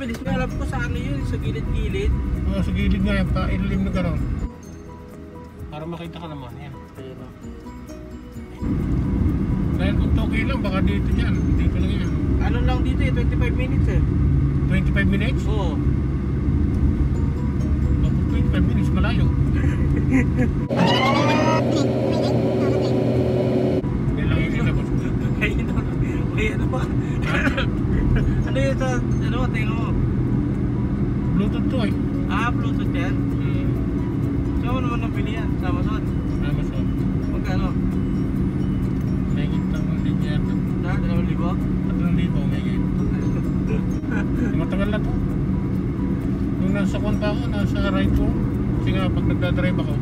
Matabilis na alam ko sa ano yun, sa gilid-gilid. Oh, sa gilid nga yan, pa ilalim na gano'n. Para makita ka naman, yan. Ayun no. Dahil kung toki lang, baka dito dyan. Dito lang yan. Ano lang dito eh, 25 minutes eh. 25 minutes? Oo. Bakit 25 minutes, malayo. Yan sinabot. Ayun no. Ay ano ba? ano yun sa, ano, tingin mo? Bluetooth to eh. Ah, Bluetooth yan. Hmm. Saan mo naman nabili yan? Sa Amazon? Amazon. Magkano? May gitang din yata. Na, dalawang libo? Tatlong libo, may git. Matagal na to. Nung nasa kwan pa ako, nasa ride ko. Kasi nga, pag nagdadrive ako,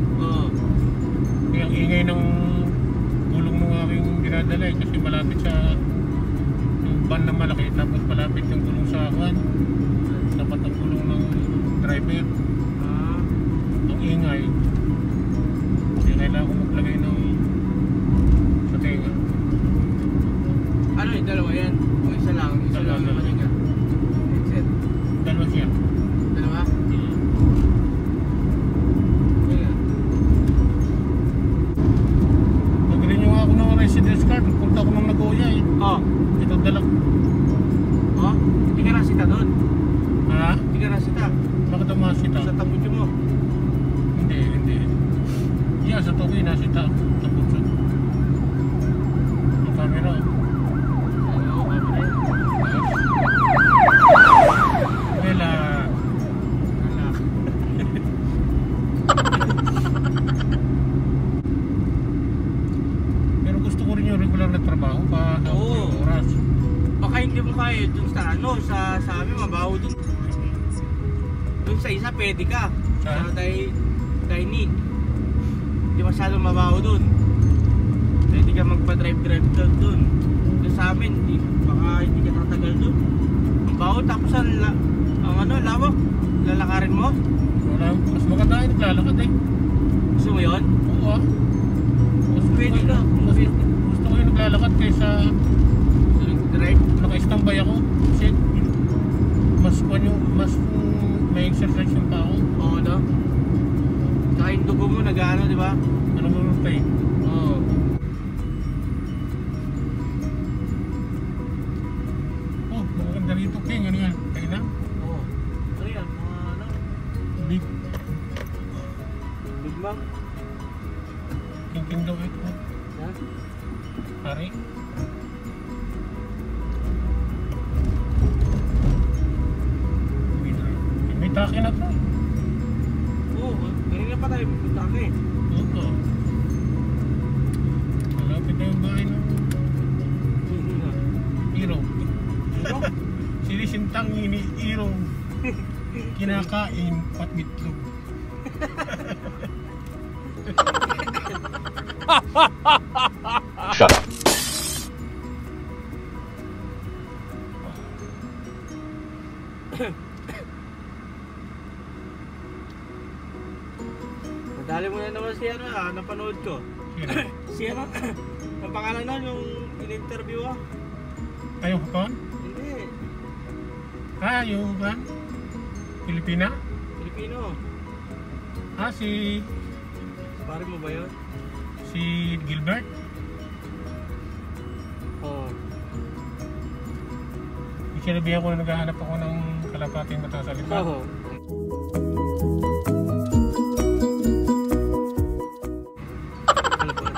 还没 maganda rito. King, ano yan? Kayo Sinisintang ini Hero. Kinakain pat mitlog. Shut up. Nadali mo na naman si ano ah, napanood ko. Si ano, ang pangalan nun, yung in-interview ah. Ayaw ka pa? Hindi, Ah, yung kan? Pilipina? Filipino. Ah, si Pare mo ba yun? si Gilbert? Oo. Sinabihan ko na naghahanap ako ng kalapating matasalita. Oo. Ano ba?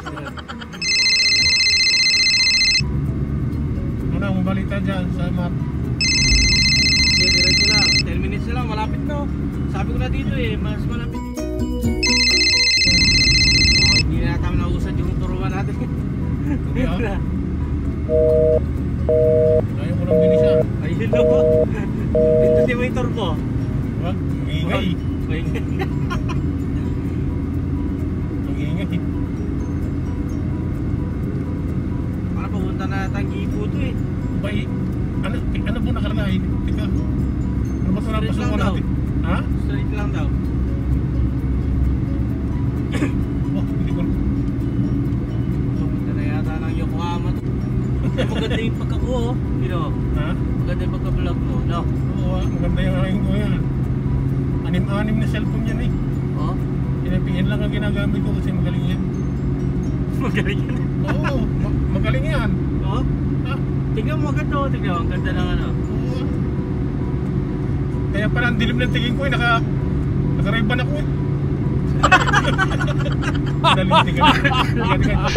Ano ang balita dyan sa map? Sige, diretso lang. 10 minutes na lang, malapit na. oh. Sabi ko na dito eh, mas malapit. Oh, hindi na natin nausad yung turuan natin. Hindi ah. Ayaw ko lang bilisan. Ayun na po. Dito di mo yung turbo. Wag, ingay. Ay, Ang ingay. Para pupunta na tanggipo to eh. Bay, ano, ano po nakalagay? Teka. Ano masarap pa sumo natin? Ha? Straight lang daw. oh, hindi ko. Pumunta na yata ng Yokohama to. maganda yung pagka. You oh. know? Ha? Maganda yung pagka vlog mo, no? Oo, oh, maganda yung aking ko yan. Anim-anim na cellphone yan eh. Oo? Oh? Pinapiin lang ang ginagamit ko kasi magaling yan. magaling yan? Oo, magaling yan. Oo? Oh? Ha? Tingnan mo agad to, oh. tingnan mo. Ang ganda ng ano. Oo. Kaya pala ang dilim ng tingin ko eh, naka, naka-ray-ban ako eh. Dali, tingnan. Tingnan, tingnan.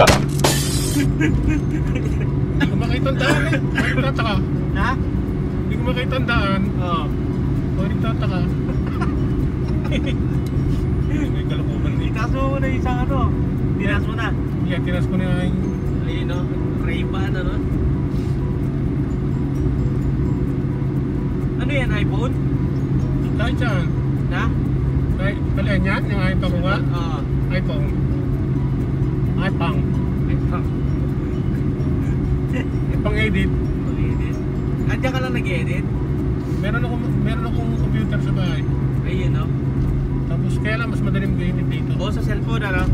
Hindi ko makita ang daan eh. Nagtataka? Ha? Hindi ko makita ang daan. Oh. Bakit nagtataka? May kalokohan eh. Itaas mo yung isang ano. Tinas mo na. Yeah, tinas ko na yung oh, Ray-Ban ano. Ano yan, iPhone? Saan. Na? Kahit, kalian yan, yung iPhone nga. Oo. iPhone. iPhone. iPhone. Pang edit. Mag-edit. Andiyan ka lang nag-edit? Meron akong meron akong computer sa bahay. Ayun oh. Tapos kaya lang mas madaling gawin dito. O sa cellphone ano?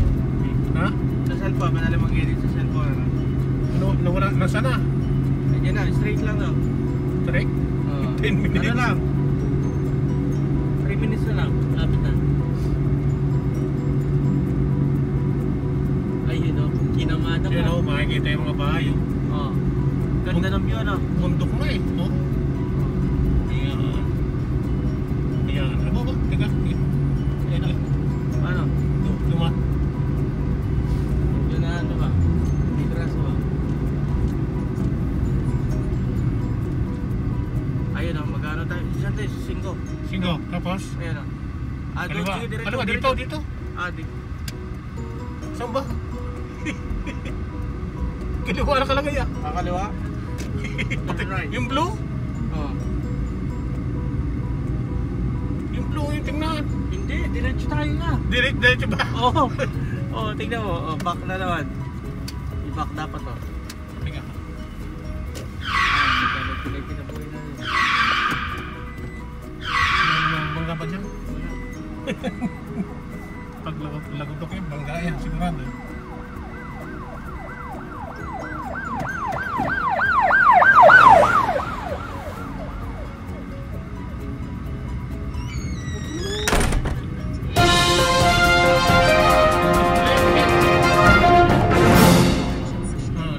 Ha? Sa cellphone, madali mag-edit sa cellphone ano? Ano, nawala, nasa na? Ayun na, straight lang to. Trek? Oo. 10 minutes. Ano lang? 3 minutes na lang. Lapit na. Ayun o. Kinamada Yan ko. o, makikita yung mga bahay. oh. Oo. Ganda ng view ano? Bundok na eh. Oh. Tayo? Saan tayo? Singgo. Singo. Tapos? Ayun o. Ah, doon. Sige, diretso. Kaliwa. Dito, dito. Ah, di. Saan ba? Kaliwa na kalagay ah. Ah, kaliwa? Right. Yung blue? Oo. Yung blue yung tingnan. Hindi, diretso tayo nga. Direct, diretso ba? Oo. Oo, tingnan mo. Oh, back na naman. I-back dapat oh. Teka. Ah, magkano pilay pinabuhay ba dyan? Pag lagot, lagot ako yung bangga yan, sigurado. Ah.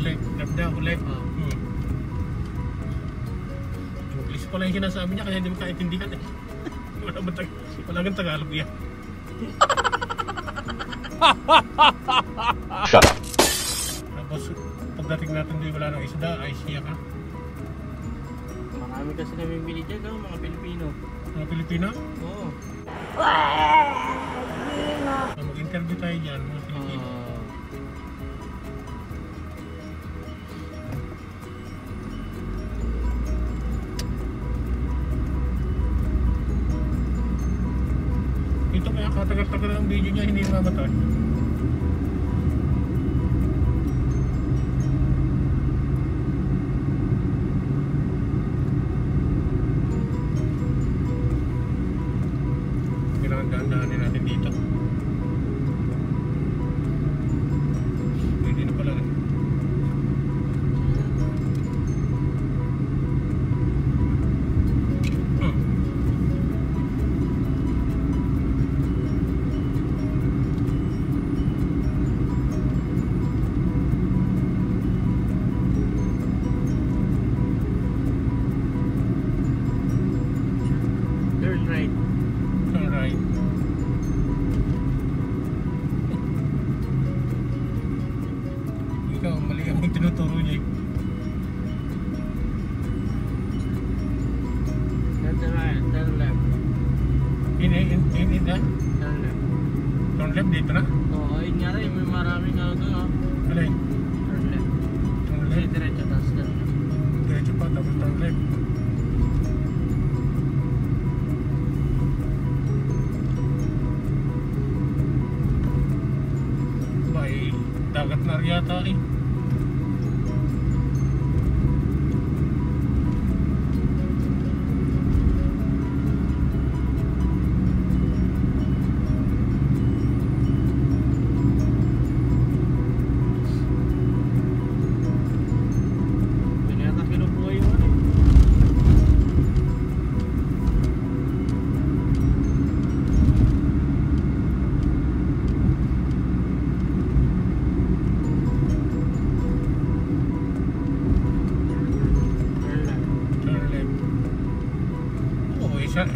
Left daw, left. Ah. Hmm. Pala yung sinasabi niya kaya hindi mo kaintindihan eh. Wala ba tag wala kang Tagalog yan. Shut up. Tapos pagdating natin di wala nang isda, ay siya ka. Marami kasi namimili dyan, no? Mga Pilipino. Mga Pilipino, Oo. ah, mag-interview tayo dyan, mga Pilipino. Katagal-tagal ang video niya, hindi mamatay. In, in, in, ha? Turn left. Turn left dito na? Oo, ayun nga rin. May maraming ano doon, oh. Alay, Turn left. turn Hindi, left. diretso. Tapos turn left. Diretso pa, tapos turn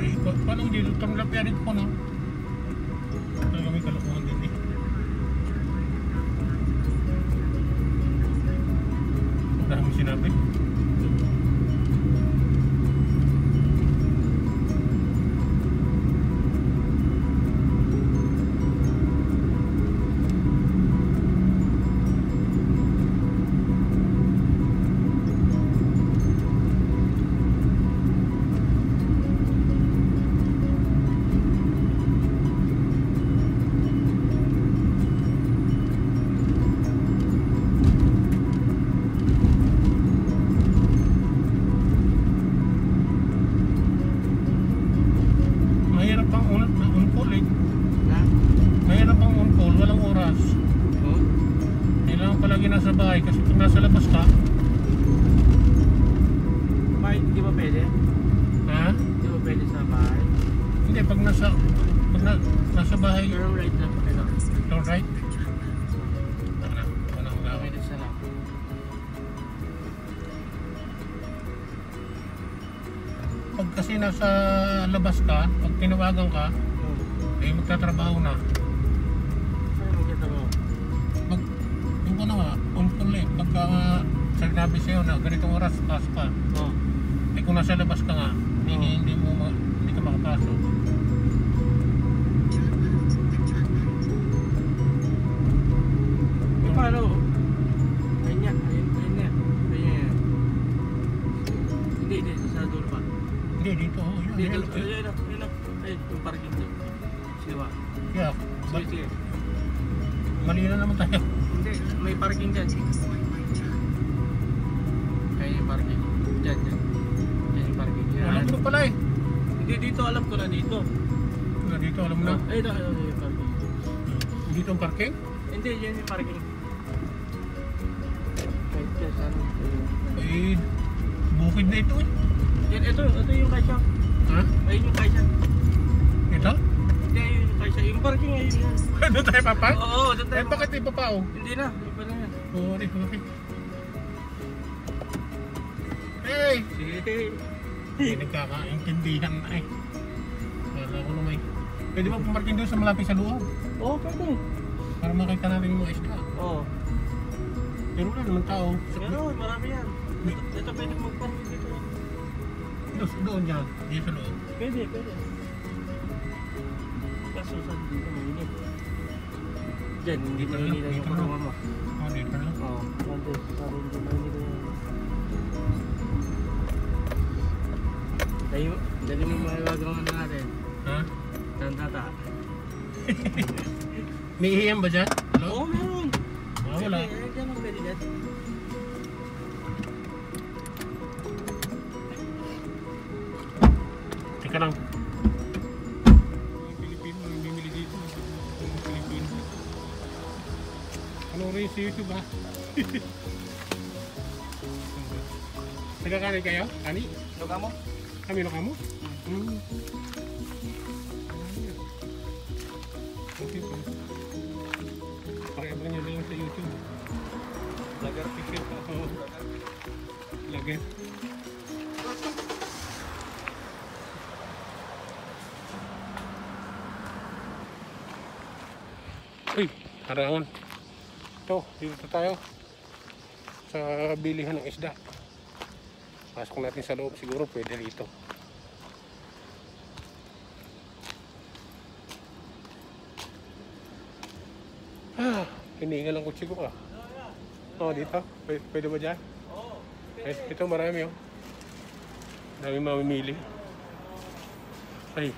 ikot pa nung dito tong lapyarit ko no? Talaga may kalokohan din eh. Dahil mo sinabi. Hindi, pag nasa, pag na, nasa bahay, Turn right na turn right. Pag kasi nasa labas ka, pag tinawagan ka, Oh. eh magtatrabaho na. Magkita mo? Pag, yung ano nga, uncall eh, pagka uh, sinabi sa'yo na ganitong oras, pasok ka. Oh. Eh kung nasa labas ka nga, hindi, hindi mo hindi ka makapasok. Hindi, yun, dito. Ayun, ayun. Ayun, ayun. Yung parking doon. Siwa. Yeah, Sige, sige. mali na naman tayo. Hindi, may parking dyan. Ayun yung parking. Dyan, dyan. Dyan yung parking. Yan. Alam ko pala eh. Hindi, dito. Alam ko na dito. Na dito, alam mo na. Ay, ito, ito, yung parking. Dito ang parking. Hindi, yan yung parking. Kahit dyan, saan? Eh, bukid na ito eh. Yan, ito, ito yung kaisya. Ha? Ayun yung kaisya. Ito? Hindi, ayun yung kaisya. Yung parking, ayun yan. Doon tayo papa? Oo, doon tayo. Eh, bakit iba pa oh? Hindi na, iba na yan. Sorry, bakit? Hey! Sige. Hindi nagkakaintindihan na eh. Kala ko naman eh. Pwede ba pumarking doon sa malapit sa loob? Oo, pwede. Para makita natin yung mga isda. Oo. Pero wala naman tao. Pero marami yan. Ito, ito pwede magpark dito. Doon, doon dyan. Dito sa loob. Pwede, pwede. Kaso saan dito mainit? Diyan, hindi Dito na, dito na. kurungan mo. Oh, dito na. Oo. Nandun, parang hindi mainit ang Dali mo, dali mo maiwagawa na natin. Ha? Tantata. May ihiyan ba dyan? Oo, meron. Ah, wala. Pwede, eh, dyan ang pwede dyan. Teka lang. Yung Pilipino, yung bimili dito. Yung Pilipino. Ano rin sa YouTube ha? Nagkakanin kayo? Kani? Luka mo? Kami na kamo? Hmm. Okay pa. Pakiabang nyo lang sa YouTube. Lagar. Oo. Lagay. Uy, harangan. Ito, dito tayo. Sa bilihan ng isda. Pasok natin sa loob siguro pwede dito. Ah, hiningal ang kutsi ko ah. Oh, dito. Pwede, pwede ba dyan? Eh, ito marami oh. Dami mamimili. Ay,